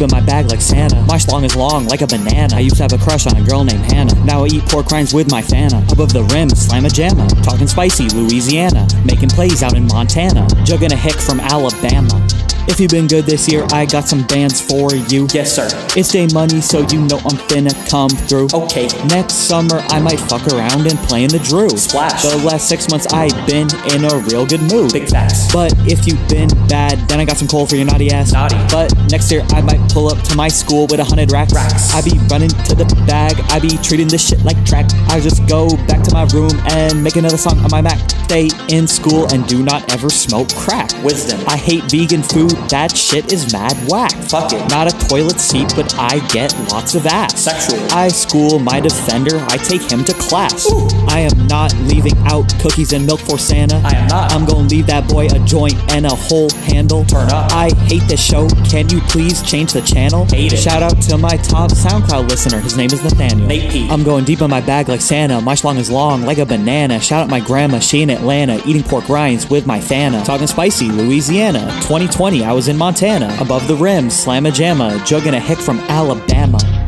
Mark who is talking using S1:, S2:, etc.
S1: in my bag like Santa. My schlong is long like a banana. I used to have a crush on a girl named Hannah. Now I eat pork rinds with my Fanta. Above the rim, slam a jamma. Talking spicy, Louisiana. Making plays out in Montana. Jugging a hick from Alabama. If you've been good this year, I got some bands for you.
S2: Yes, sir.
S1: It's day money, so you know I'm finna come through.
S2: Okay.
S1: Next summer, I might fuck around and play in the Drew.
S2: Splash.
S1: The last six months, I've been in a real good mood.
S2: Big facts.
S1: But if you've been bad, then I got some coal for your naughty ass.
S2: Naughty.
S1: But next year, I might pull up to my school with a hundred racks.
S2: Racks.
S1: I be running to the bag. I be treating this shit like track. I just go back to my room and make another song on my Mac. Stay in school and do not ever smoke crack.
S2: Wisdom.
S1: I hate vegan food. That shit is mad whack.
S2: Fuck it.
S1: Not a toilet seat, but I get lots of ass.
S2: Sexual.
S1: I school my defender. I take him to class.
S2: Ooh.
S1: I am not leaving out cookies and milk for Santa.
S2: I am not.
S1: I'm gonna leave that boy a joint and a whole handle.
S2: Turn up.
S1: I hate this show. Can you please change the channel?
S2: Hate it.
S1: Shout out to my top SoundCloud listener. His name is Nathaniel.
S2: Nate P.
S1: I'm going deep in my bag like Santa. My schlong is long like a banana. Shout out my grandma. She in Atlanta eating pork rinds with my Fanta. Talking spicy, Louisiana. 2020, I was in Montana. Above the rim, slam a jamma. Jugging a hick from Alabama.